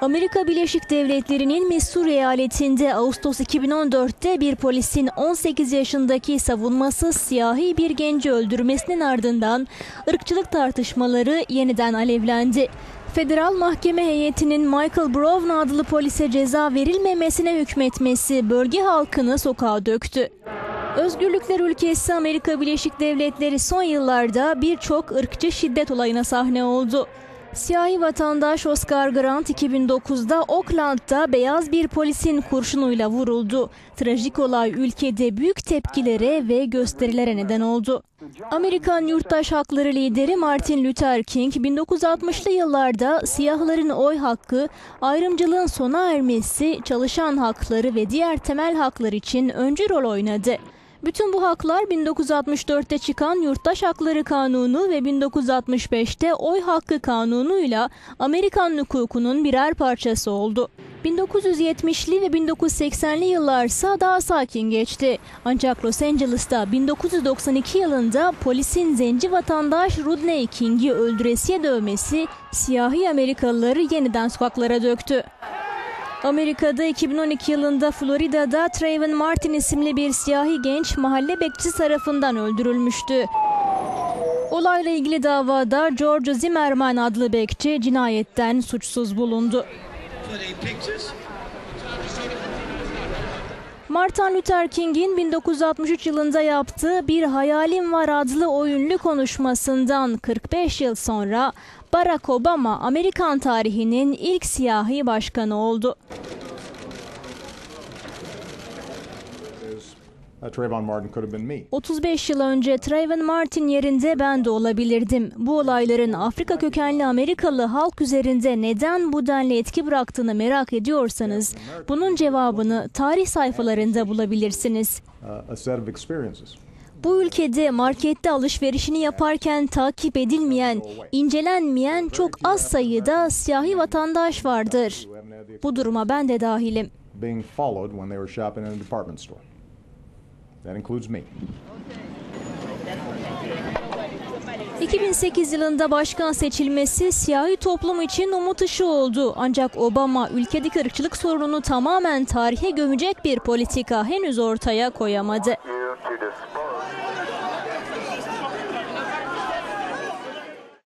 Amerika Birleşik Devletleri'nin Missouri eyaletinde Ağustos 2014'te bir polisin 18 yaşındaki savunmasız siyahi bir genci öldürmesinin ardından ırkçılık tartışmaları yeniden alevlendi. Federal mahkeme heyetinin Michael Brown adlı polise ceza verilmemesine hükmetmesi bölge halkını sokağa döktü. Özgürlükler ülkesi Amerika Birleşik Devletleri son yıllarda birçok ırkçı şiddet olayına sahne oldu. Siyahi vatandaş Oscar Grant 2009'da Oakland'da beyaz bir polisin kurşunuyla vuruldu. Trajik olay ülkede büyük tepkilere ve gösterilere neden oldu. Amerikan yurttaş hakları lideri Martin Luther King 1960'lı yıllarda siyahların oy hakkı, ayrımcılığın sona ermesi, çalışan hakları ve diğer temel haklar için öncü rol oynadı. Bütün bu haklar 1964'te çıkan Yurttaş Hakları Kanunu ve 1965'te Oy Hakkı Kanunu'yla Amerikan hukukunun birer parçası oldu. 1970'li ve 1980'li yıllarsa daha sakin geçti. Ancak Los Angeles'ta 1992 yılında polisin zenci vatandaş Rodney King'i öldüresiye dövmesi siyahi Amerikalıları yeniden sokaklara döktü. Amerika'da 2012 yılında Florida'da Trayvon Martin isimli bir siyahi genç mahalle bekçisi tarafından öldürülmüştü. Olayla ilgili davada George Zimmerman adlı bekçi cinayetten suçsuz bulundu. Martin Luther King'in 1963 yılında yaptığı Bir Hayalim Var adlı oyunlu konuşmasından 45 yıl sonra Barack Obama Amerikan tarihinin ilk siyahi başkanı oldu. Trayvon Martin could have been me. 35 yıl önce Trayvon Martin yerinde ben de olabilirdim. Bu olayların Afrika kökenli Amerikalı halk üzerinde neden bu denli etki bıraktığını merak ediyorsanız bunun cevabını tarih sayfalarında bulabilirsiniz. Uh. Bu ülkede markette alışverişini yaparken takip edilmeyen, incelenmeyen çok az sayıda siyahi vatandaş vardır. Bu duruma ben de dahilim. That includes me. 2008 yılında başkan seçilmesi siyahi toplum için umut ışığı oldu. Ancak Obama ülkedeki ırkçılık sorununu tamamen tarihe gömecek bir politika henüz ortaya koyamadı.